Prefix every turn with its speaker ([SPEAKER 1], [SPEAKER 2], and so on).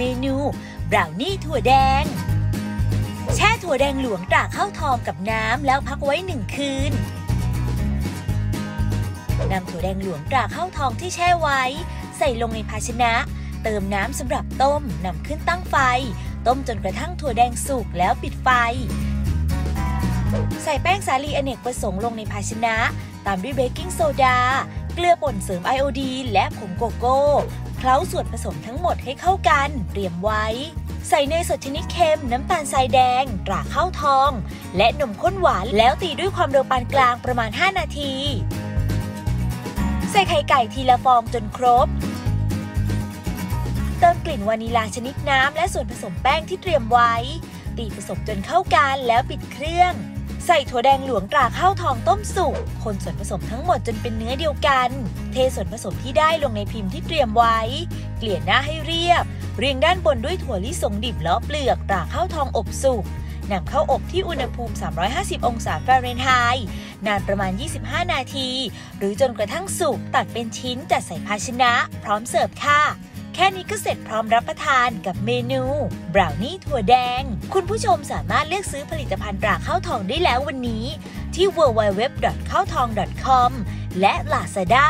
[SPEAKER 1] เมนูบราวนี่ถั่วแดง แช่ถั่วแดงหลวงตราข้าวทองกับน้ำแล้วพักไว้หนึ่งคืนนำถั่วแดงหลวงตราข้าวทองที่แช่ไว้ ใส่ลงในภาชนะ เติมน้ำสำหรับต้มนำขึ้นตั้งไฟ ต้มจนกระทั่งถั่วแดงสุกแล้วปิดไฟ ใส่แป้งสาลีอเนกประสงค์ลงในภาชนะ ตามด้วยเบกกิ้งโซดา เกลือป่นเสริมไอโอดีนและผงโกโก้ เคล้าส่วนผสมทั้งหมดให้เข้ากัน เตรียมไว้ ใส่เนยสดชนิดเค็ม น้ำตาลทรายแดงตราข้าวทอง และนมข้นหวานแล้วตีด้วยความเร็วปานกลางประมาณ 5 นาที ใส่ไข่ไก่ทีละฟองจนครบ เติมกลิ่นวานิลาชนิดน้ำและส่วนผสมแป้งที่เตรียมไว้ ตีผสมจนเข้ากันแล้วปิดเครื่อง ใส่ถั่วแดงหลวงตราข้าวทองต้มสุก คนส่วนผสมทั้งหมดจนเป็นเนื้อเดียวกัน เทส่วนผสมที่ได้ลงในพิมพ์ที่เตรียมไว้ เกลี่ยหน้าให้เรียบ เรียงด้านบนด้วยถั่วลิสงดิบล้อเปลือกตราข้าวทองอบสุกนำเข้าอบที่อุณหภูมิ 350 องศาฟาเรนไฮต์นานประมาณ 25 นาที หรือจนกระทั่งสุกตัดเป็นชิ้นจัดใส่ภาชนะ พร้อมเสิร์ฟค่ะ ค่นี้ก็เสร็จพร้อมรับประทานกับเมนูบราวนี่ถั่วแดง คุณผู้ชมสามารถเลือกซื้อผลิตภัณฑ์ตราข้าวทองได้แล้ววันนี้ ที่ www. ข้าวทอง .com และ Lazada